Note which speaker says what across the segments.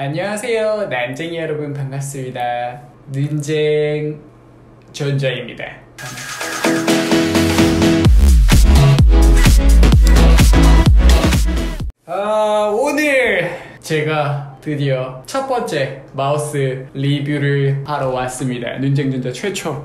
Speaker 1: 안녕하세요. 난쟁이 여러분 반갑습니다. 눈쟁 전자입니다. 아, 오늘 제가 드디어 첫 번째 마우스 리뷰를 하러 왔습니다. 눈쟁전자 최초.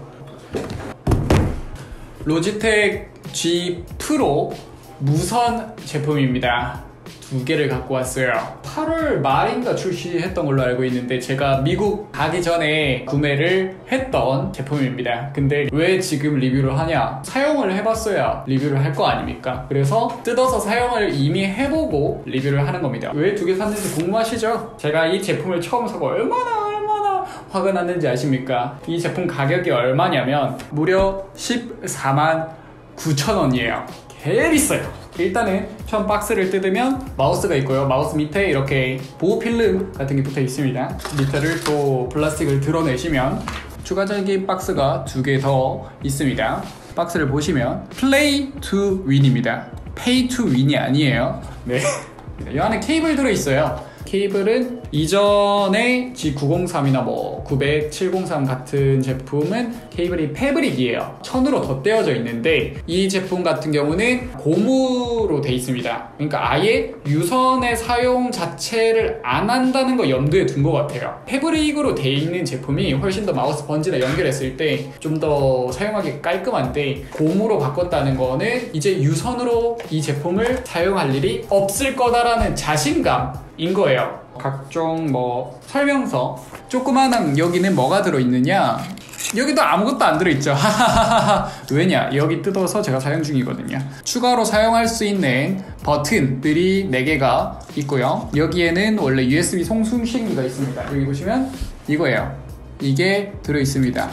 Speaker 1: 로지텍 G 프로 무선 제품입니다. 두 개를 갖고 왔어요. 8월 말인가 출시했던 걸로 알고 있는데 제가 미국 가기 전에 구매를 했던 제품입니다. 근데 왜 지금 리뷰를 하냐? 사용을 해봤어야 리뷰를 할 거 아닙니까? 그래서 뜯어서 사용을 이미 해보고 리뷰를 하는 겁니다. 왜 두 개 샀는지 궁금하시죠? 제가 이 제품을 처음 사고 얼마나 화가 났는지 아십니까? 이 제품 가격이 얼마냐면 무려 14만 9천 원이에요. 개 비싸요. 일단은 처음 박스를 뜯으면 마우스가 있고요. 마우스 밑에 이렇게 보호 필름 같은 게 붙어 있습니다. 밑에를 또 플라스틱을 들어내시면 추가적인 박스가 두 개 더 있습니다. 박스를 보시면 play to win입니다. pay to win이 아니에요. 네. 이 안에 케이블 들어 있어요. 케이블은 이전에 G903이나 뭐 900, 703 같은 제품은 케이블이 fabric이에요. 천으로 덧대어져 있는데 이 제품 같은 경우는 고무로 돼 있습니다. 그러니까 아예 유선의 사용 자체를 안 한다는 거 염두에 둔 것 같아요. fabric으로 돼 있는 제품이 훨씬 더 마우스 번지나 연결했을 때 좀 더 사용하기 깔끔한데 고무로 바꿨다는 거는 이제 유선으로 이 제품을 사용할 일이 없을 거다라는 자신감인 거예요. 각종 뭐 설명서 조그마한 여기는 뭐가 들어있느냐? 여기도 아무것도 안 들어있죠. 왜냐? 여기 뜯어서 제가 사용 중이거든요. 추가로 사용할 수 있는 버튼들이 4개가 있고요. 여기에는 원래 USB 송수신기가 있습니다. 여기 보시면 이거예요. 이게 들어있습니다.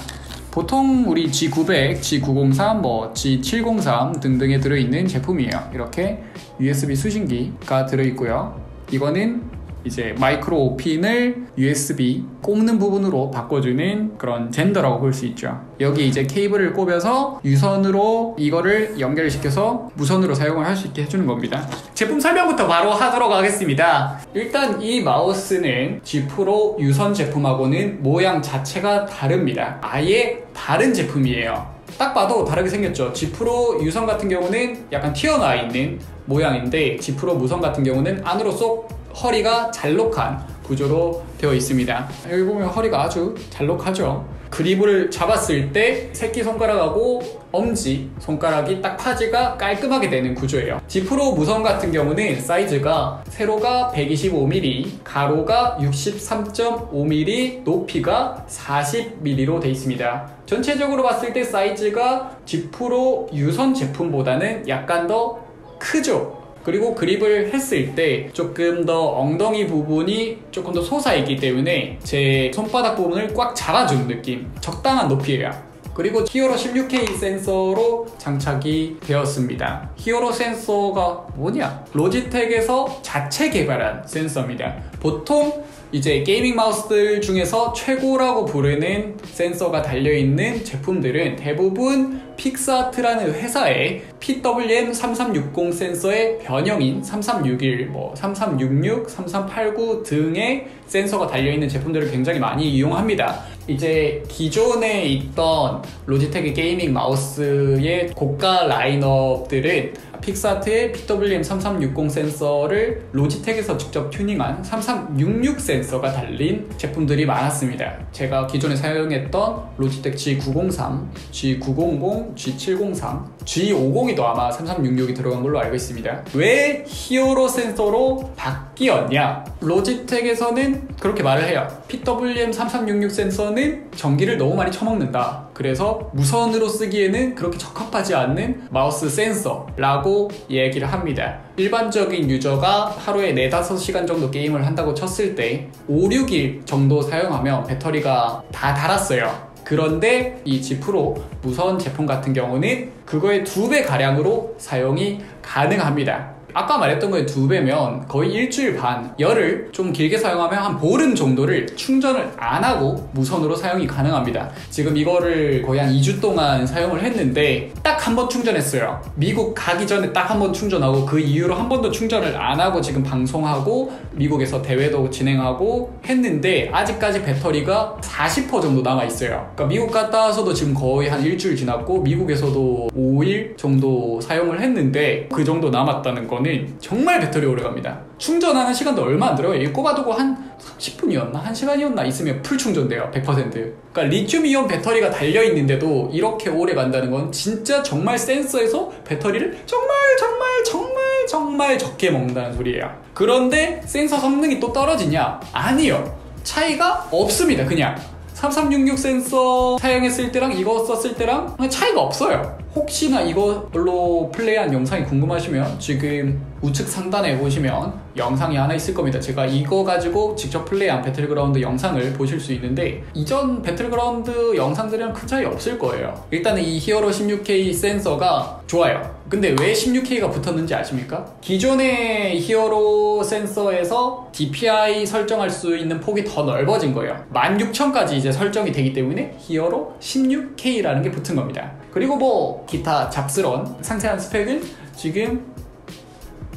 Speaker 1: 보통 우리 G900, G903, 뭐 G703 등등에 들어있는 제품이에요. 이렇게 USB 수신기가 들어있고요. 이거는 이제 마이크로 핀을 USB 꼽는 부분으로 바꿔주는 그런 젠더라고 볼 수 있죠. 여기 이제 케이블을 꼽아서 유선으로 이거를 연결시켜서 무선으로 사용을 할 수 있게 해주는 겁니다. 제품 설명부터 바로 하도록 하겠습니다. 일단 이 마우스는 G 프로 유선 제품하고는 모양 자체가 다릅니다. 아예 다른 제품이에요. 딱 봐도 다르게 생겼죠. G 프로 유선 같은 경우는 약간 튀어나와 있는 모양인데 G 프로 무선 같은 경우는 안으로 쏙 허리가 잘록한 구조로 되어 있습니다. 여기 보면 허리가 아주 잘록하죠. 그립을 잡았을 때 새끼손가락하고 엄지 손가락이 딱 파지가 깔끔하게 되는 구조예요. 지프로 무선 같은 경우는 사이즈가 세로가 125mm, 가로가 63.5mm, 높이가 40mm로 되어 있습니다. 전체적으로 봤을 때 사이즈가 지프로 유선 제품보다는 약간 더 크죠. 그리고 그립을 했을 때 조금 더 엉덩이 부분이 조금 더 솟아있기 때문에 제 손바닥 부분을 꽉 잡아준 느낌 적당한 높이에요. 그리고 HERO 16K 센서로 장착이 되었습니다. HERO 센서가 뭐냐? 로지텍에서 자체 개발한 센서입니다. 보통 이제 gaming 마우스들 중에서 최고라고 부르는 센서가 달려있는 제품들은 대부분 PixArt라는 회사의 PWM3360 센서의 변형인 3361, 뭐 3366, 3389 등의 센서가 달려있는 제품들을 굉장히 많이 이용합니다. 이제 기존에 있던 로지텍의 gaming 마우스의 고가 라인업들은 픽사트의 PWM3360 센서를 로지텍에서 직접 튜닝한 3366 센서가 달린 제품들이 많았습니다. 제가 기존에 사용했던 로지텍 G903, G900, G703, G502도 아마 3366이 들어간 걸로 알고 있습니다. 왜 HERO 센서로 바뀌었냐? 로지텍에서는 그렇게 말을 해요. PWM3366 센서는 전기를 너무 많이 처먹는다. 그래서 무선으로 쓰기에는 그렇게 적합하지 않는 마우스 센서라고 얘기를 합니다. 일반적인 user가 하루에 4, 5시간 정도 게임을 한다고 쳤을 때 5, 6일 정도 사용하면 배터리가 다 닳았어요. 그런데 이 G 프로 무선 제품 같은 경우는 그거의 두 배 가량으로 사용이 가능합니다. 아까 말했던 거에 두 배면 거의 일주일 반 열을 좀 길게 사용하면 한 보름 정도를 충전을 안 하고 무선으로 사용이 가능합니다. 지금 이거를 거의 한 2주 동안 사용을 했는데 딱 한 번 충전했어요. 미국 가기 전에 딱 한 번 충전하고 그 이후로 한 번도 충전을 안 하고 지금 방송하고 미국에서 대회도 진행하고 했는데 아직까지 배터리가 40% 정도 남아 있어요. 그러니까 미국 갔다 와서도 지금 거의 한 일주일 지났고 미국에서도 5일 정도 사용을 했는데 그 정도 남았다는 거는 정말 배터리 오래 갑니다. 충전하는 시간도 얼마 안 들어요. 이거 꼽아두고 한 30분이었나? 1시간이었나? 있으면 full 충전돼요. 100%. 그러니까 리튬 이온 배터리가 달려있는데도 이렇게 오래 간다는 건 진짜 정말 센서에서 배터리를 정말 정말 정말 정말 적게 먹는다는 소리예요. 그런데 센서 성능이 또 떨어지냐? 아니요. 차이가 없습니다. 그냥. 3366 센서 사용했을 때랑 이거 썼을 때랑 차이가 없어요. 혹시나 이걸로 플레이한 영상이 궁금하시면 지금 우측 상단에 보시면 영상이 하나 있을 겁니다. 제가 이거 가지고 직접 플레이한 배틀그라운드 영상을 보실 수 있는데 이전 배틀그라운드 영상들이랑 큰 차이 없을 거예요. 일단은 이 히어로 16K 센서가 좋아요. 근데 왜 16K가 붙었는지 아십니까? 기존의 히어로 센서에서 DPI 설정할 수 있는 폭이 더 넓어진 거예요. 16,000까지 이제 설정이 되기 때문에 히어로 16K라는 게 붙은 겁니다. 그리고 뭐 기타 잡스런 상세한 스펙은 지금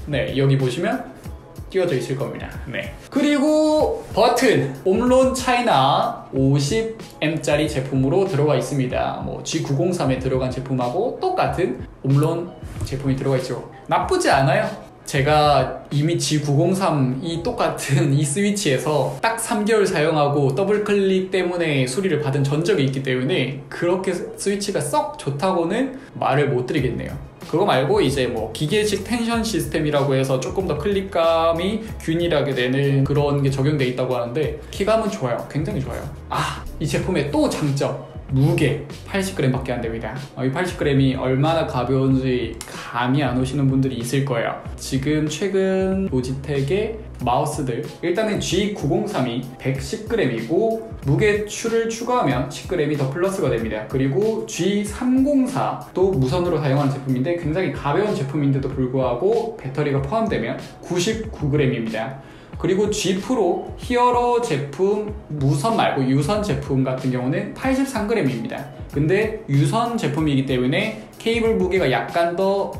Speaker 1: 네 여기 보시면 띄워져 있을 겁니다. 네. 그리고 버튼 옴론 차이나 50M짜리 제품으로 들어가 있습니다. 뭐 G903에 들어간 제품하고 똑같은 옴론 제품이 들어가 있죠. 나쁘지 않아요. 제가 이미 G903 이 똑같은 이 스위치에서 딱 3개월 사용하고 더블 클릭 때문에 수리를 받은 전적이 있기 때문에 그렇게 스위치가 썩 좋다고는 말을 못 드리겠네요. 그거 말고 이제 뭐 기계식 텐션 시스템이라고 해서 조금 더 클릭감이 균일하게 되는 그런 게 적용돼 있다고 하는데 키감은 좋아요. 굉장히 좋아요. 아, 이 제품의 또 장점. 무게 80g밖에 안 됩니다. 어, 이 80g이 얼마나 가벼운지 감이 안 오시는 분들이 있을 거예요. 지금 최근 로지텍의 마우스들 일단은 G903이 110g이고 무게추를 추가하면 10g이 더 플러스가 됩니다. 그리고 G304도 무선으로 사용하는 제품인데 굉장히 가벼운 제품인데도 불구하고 배터리가 포함되면 99g입니다. 그리고 G 프로 히어로 제품 무선 말고 유선 제품 같은 경우는 83g입니다. 근데 유선 제품이기 때문에 케이블 무게가 약간 더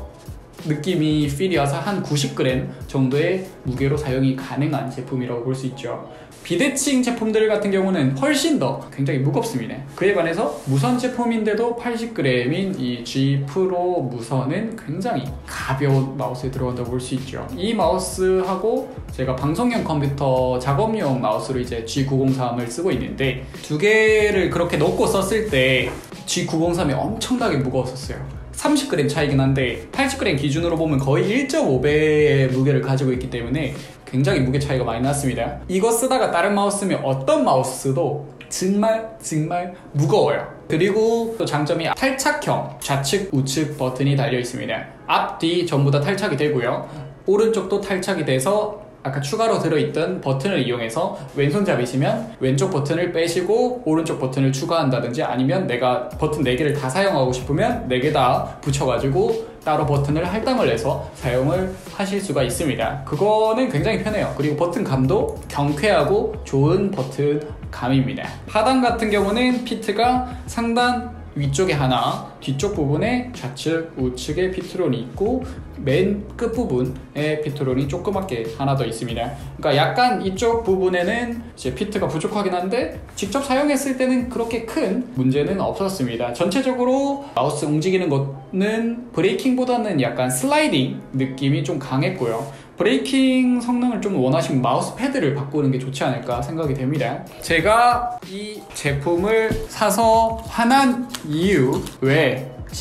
Speaker 1: 느낌이 필이어서 한 90g 정도의 무게로 사용이 가능한 제품이라고 볼 수 있죠. 비대칭 제품들 같은 경우는 훨씬 더 굉장히 무겁습니다. 그에 반해서 무선 제품인데도 80g인 이 G 프로 무선은 굉장히 가벼운 마우스에 들어간다고 볼 수 있죠. 이 마우스하고 제가 방송용 컴퓨터 작업용 마우스로 이제 G903을 쓰고 있는데 두 개를 그렇게 넣고 썼을 때 G903이 엄청나게 무거웠었어요. 30g 차이긴 한데 80g 기준으로 보면 거의 1.5배의 무게를 가지고 있기 때문에 굉장히 무게 차이가 많이 났습니다. 이거 쓰다가 다른 마우스 쓰면 어떤 마우스 도 정말 정말 무거워요. 그리고 또 장점이 탈착형 좌측 우측 버튼이 달려 있습니다. 앞, 뒤 전부 다 탈착이 되고요. 오른쪽도 탈착이 돼서 아까 추가로 들어있던 버튼을 이용해서 왼손 잡이시면 왼쪽 버튼을 빼시고 오른쪽 버튼을 추가한다든지 아니면 내가 버튼 4개를 다 사용하고 싶으면 4개 다 붙여가지고 따로 버튼을 할당을 해서 사용을 하실 수가 있습니다. 그거는 굉장히 편해요. 그리고 버튼 감도 경쾌하고 좋은 버튼 감입니다. 하단 같은 경우는 feet가 상단 위쪽에 하나, 뒤쪽 부분에 좌측, 우측에 피트론이 있고 맨 끝부분에 피트론이 조그맣게 하나 더 있습니다. 그러니까 약간 이쪽 부분에는 이제 feet가 부족하긴 한데 직접 사용했을 때는 그렇게 큰 문제는 없었습니다. 전체적으로 마우스 움직이는 것은 braking보다는 약간 슬라이딩 느낌이 좀 강했고요. braking 성능을 좀 원하시면 마우스 패드를 바꾸는 게 좋지 않을까 생각이 됩니다. 제가 이 제품을 사서 화난 이유 왜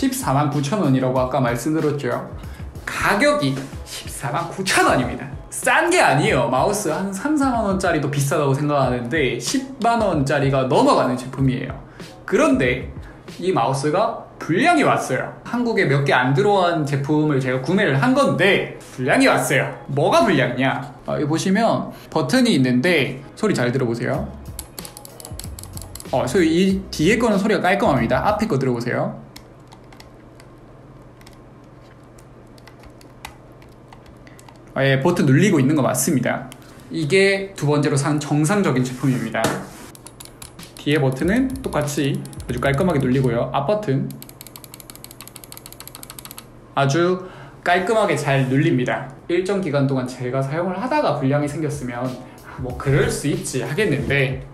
Speaker 1: 14만 9천 원이라고 아까 말씀드렸죠. 가격이 14만 9천 원입니다. 싼 게 아니에요. 마우스 한 3, 4만 원짜리도 비싸다고 생각하는데 10만 원짜리가 넘어가는 제품이에요. 그런데 이 마우스가 불량이 왔어요. 한국에 몇 개 안 들어온 제품을 제가 구매를 한 건데 불량이 왔어요. 뭐가 불량이냐? 아, 여기 보시면 버튼이 있는데 소리 잘 들어보세요. 어, 소리 이 뒤에 거는 소리가 깔끔합니다. 앞에 거 들어보세요. 예, 버튼 눌리고 있는 거 맞습니다. 이게 두 번째로 산 정상적인 제품입니다. 뒤에 버튼은 똑같이 아주 깔끔하게 눌리고요. 앞 버튼 아주 깔끔하게 잘 눌립니다. 일정 기간 동안 제가 사용을 하다가 불량이 생겼으면 아, 뭐 그럴 수 있지 하겠는데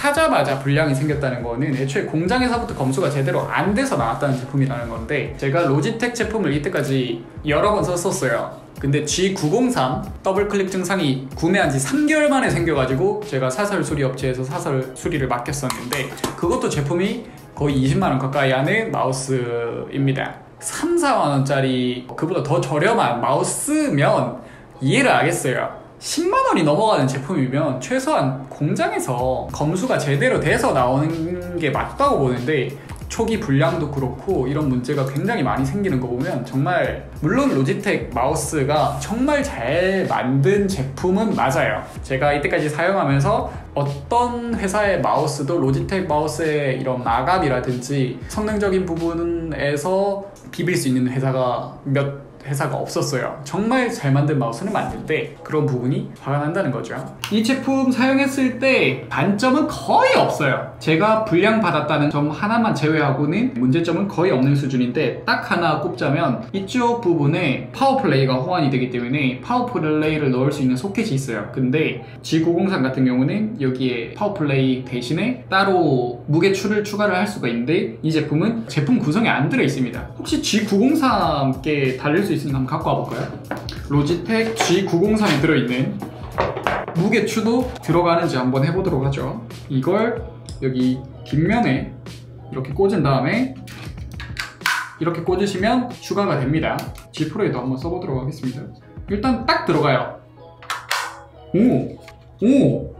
Speaker 1: 사자마자 불량이 생겼다는 거는 애초에 공장에서부터 검수가 제대로 안 돼서 나왔다는 제품이라는 건데 제가 로지텍 제품을 이때까지 여러 번 썼었어요. 근데 G903 더블 클릭 증상이 구매한 지 3개월 만에 생겨가지고 제가 사설 수리 업체에서 사설 수리를 맡겼었는데 그것도 제품이 거의 20만원 가까이 하는 마우스입니다. 3, 4만원짜리 그보다 더 저렴한 마우스면 이해를 하겠어요. 10만 원이 넘어가는 제품이면 최소한 공장에서 검수가 제대로 돼서 나오는 게 맞다고 보는데 초기 불량도 그렇고 이런 문제가 굉장히 많이 생기는 거 보면 정말 물론 로지텍 마우스가 정말 잘 만든 제품은 맞아요. 제가 이때까지 사용하면서 어떤 회사의 마우스도 로지텍 마우스의 이런 마감이라든지 성능적인 부분에서 비빌 수 있는 회사가 몇 회사가 없었어요. 정말 잘 만든 마우스는 맞는데 그런 부분이 화가 난다는 거죠. 이 제품 사용했을 때 단점은 거의 없어요. 제가 불량 받았다는 점 하나만 제외하고는 문제점은 거의 없는 수준인데 딱 하나 꼽자면 이쪽 부분에 파워플레이가 호환이 되기 때문에 파워플레이를 넣을 수 있는 소켓이 있어요. 근데 G903 같은 경우는 여기에 파워플레이 대신에 따로 무게추를 추가를 할 수가 있는데 이 제품은 제품 구성에 안 들어 있습니다. 혹시 G903께 달릴 수 있으면 한번 갖고 와볼까요? 로지텍 G903에 들어있는 무게추도 들어가는지 한번 해보도록 하죠. 이걸 여기 뒷면에 이렇게 꽂은 다음에 이렇게 꽂으시면 추가가 됩니다. G 프로에도 한번 써보도록 하겠습니다. 일단 딱 들어가요. 오! 오!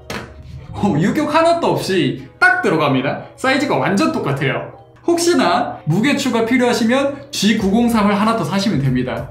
Speaker 1: 어, 유격 하나도 없이 딱 들어갑니다. 사이즈가 완전 똑같아요. 혹시나 무게 추가 필요하시면 G903을 하나 더 사시면 됩니다.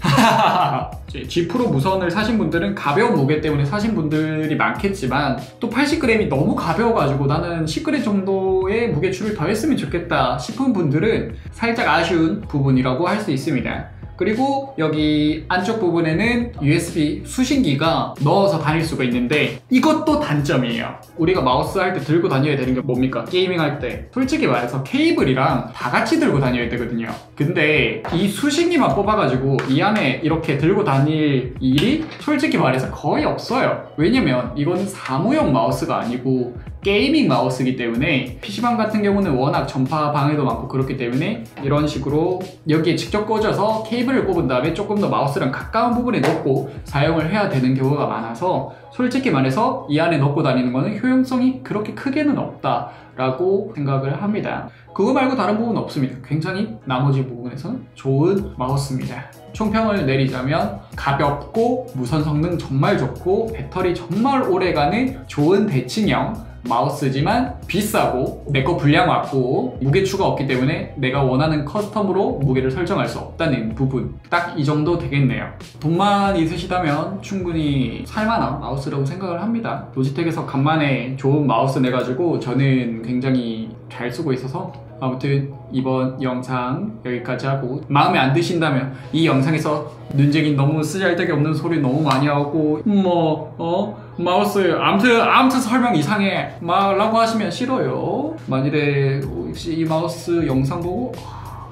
Speaker 1: G 프로 무선을 사신 분들은 가벼운 무게 때문에 사신 분들이 많겠지만 또 80g이 너무 가벼워가지고 나는 10g 정도의 무게추를 더 했으면 좋겠다 싶은 분들은 살짝 아쉬운 부분이라고 할 수 있습니다. 그리고 여기 안쪽 부분에는 USB 수신기가 넣어서 다닐 수가 있는데 이것도 단점이에요. 우리가 마우스 할 때 들고 다녀야 되는 게 뭡니까? gaming 할 때. 솔직히 말해서 케이블이랑 다 같이 들고 다녀야 되거든요. 근데 이 수신기만 뽑아가지고 이 안에 이렇게 들고 다닐 일이 솔직히 말해서 거의 없어요. 왜냐면 이거는 사무용 마우스가 아니고 gaming 마우스이기 때문에 PC방 같은 경우는 워낙 전파 방해도 많고 그렇기 때문에 이런 식으로 여기에 직접 꽂아서 케이블 을 꼽은 다음에 조금 더 마우스랑 가까운 부분에 넣고 사용을 해야 되는 경우가 많아서 솔직히 말해서 이 안에 넣고 다니는 거는 효용성이 그렇게 크게는 없다라고 생각을 합니다. 그거 말고 다른 부분은 없습니다. 굉장히 나머지 부분에서는 좋은 마우스입니다. 총평을 내리자면 가볍고 무선 성능 정말 좋고 배터리 정말 오래가는 좋은 대칭형 마우스지만 비싸고 내거 불량 왔고 무게추가 없기 때문에 내가 원하는 custom으로 무게를 설정할 수 없다는 부분. 딱 이 정도 되겠네요. 돈만 있으시다면 충분히 살만한 마우스라고 생각을 합니다. 로지텍에서 간만에 좋은 마우스 내가지고 저는 굉장히 잘 쓰고 있어서 아무튼 이번 영상 여기까지 하고 마음에 안 드신다면 이 영상에서 눈쟁이 너무 쓰잘데기 없는 소리 너무 많이 하고 뭐 어? 마우스 아무튼 아무튼 설명 이상해. 막 라고 하시면 싫어요. 만일에 혹시 이 마우스 영상 보고 아,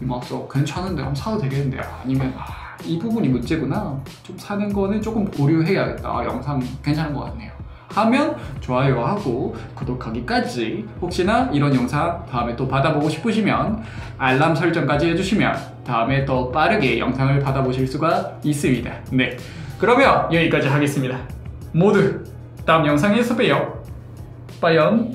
Speaker 1: 이 마우스 괜찮은데 한번 사도 되겠는데? 아니면 아, 이 부분이 문제구나. 좀 사는 거는 조금 고려해야겠다. 아, 영상 괜찮은 것 같네요. 하면 좋아요하고 구독하기까지. 혹시나 이런 영상 다음에 또 받아보고 싶으시면 알람 설정까지 해주시면 다음에 더 빠르게 영상을 받아보실 수가 있습니다. 네. 그러면 여기까지 하겠습니다 모두 다음 영상에서 봬요. 빠염